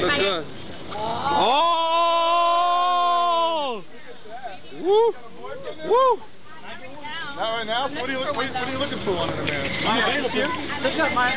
Look good. Oh! Woo! Woo! Not right now, what are you, what, are you looking for on the man? Look at my